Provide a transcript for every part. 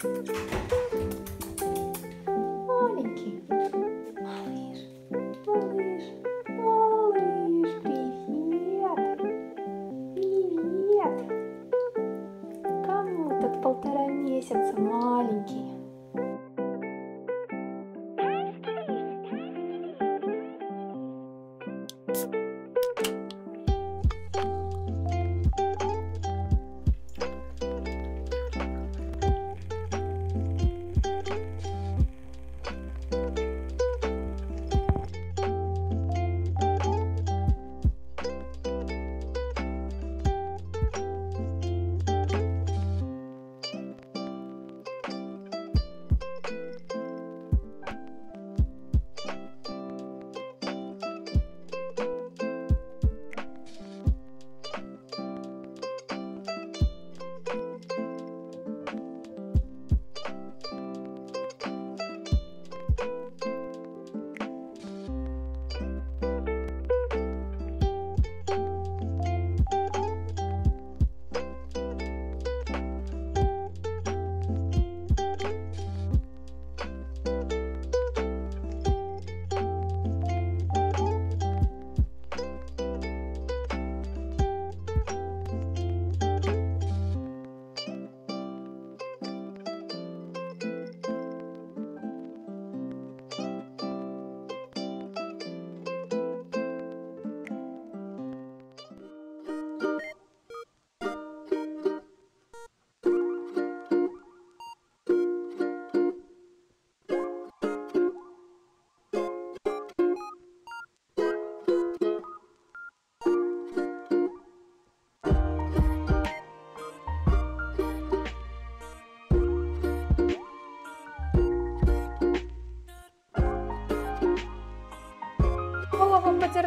감사합니다.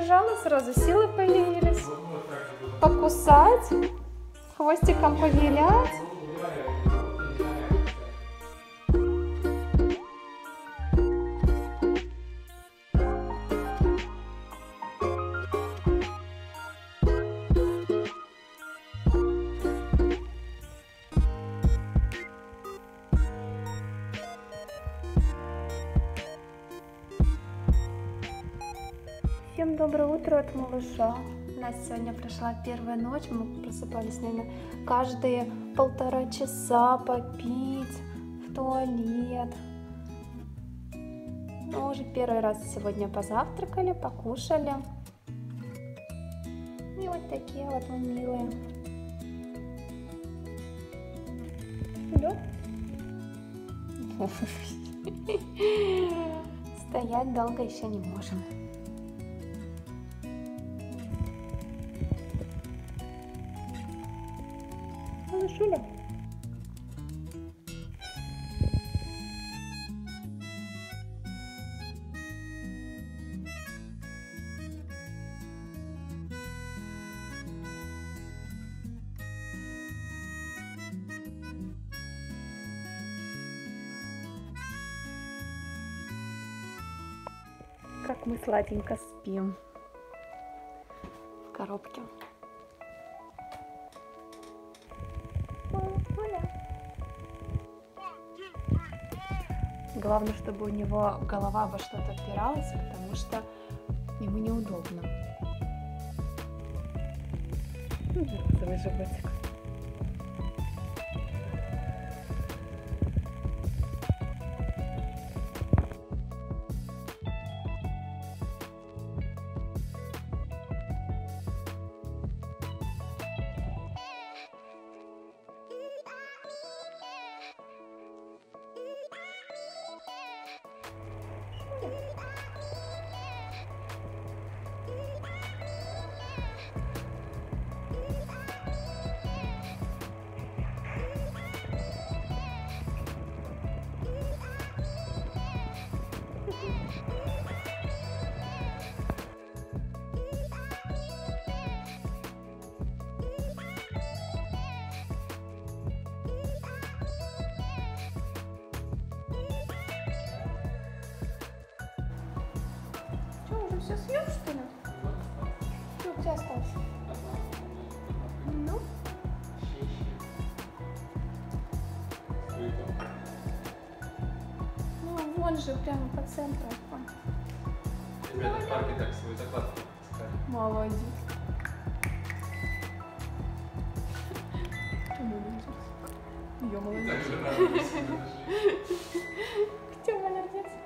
Голову подержала, сразу силы появились. Покусать, хвостиком повилять. Всем доброе утро от малыша. У нас сегодня прошла первая ночь. Мы просыпались, наверное, каждые полтора часа попить в туалет. Но уже первый раз сегодня позавтракали, покушали. И вот такие вот мы милые. Идет? Стоять долго еще не можем. Малышуля. Как мы сладенько спим в коробке. Главное, чтобы у него голова во что-то опиралась, потому что ему неудобно. Розовый животик. Все съел, что ли? Ну, где остался? Ну? вон же, прямо по центру. Ребята в парке так свою закладку таскали. Молодец. Я молодец. Кто молодец?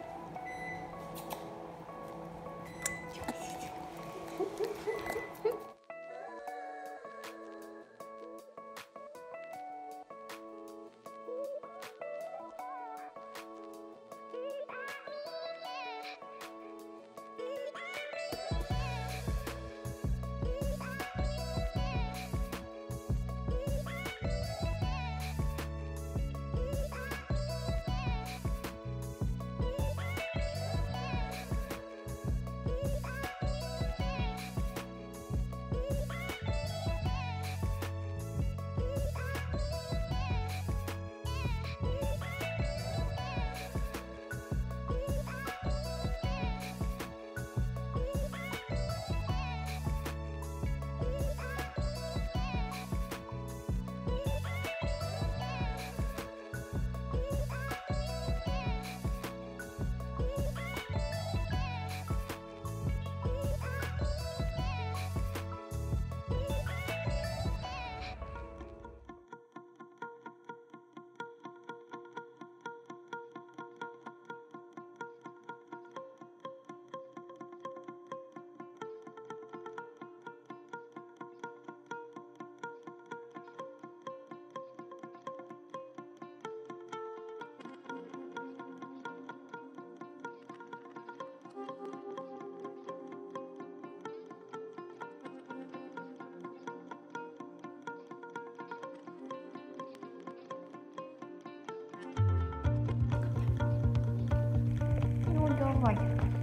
Ну давай.